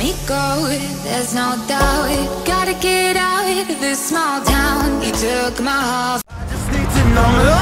me go, there's no doubt. Gotta get out of this small town. You took my heart. I Just need to know.